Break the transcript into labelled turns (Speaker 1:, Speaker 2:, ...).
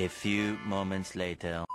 Speaker 1: A few moments later.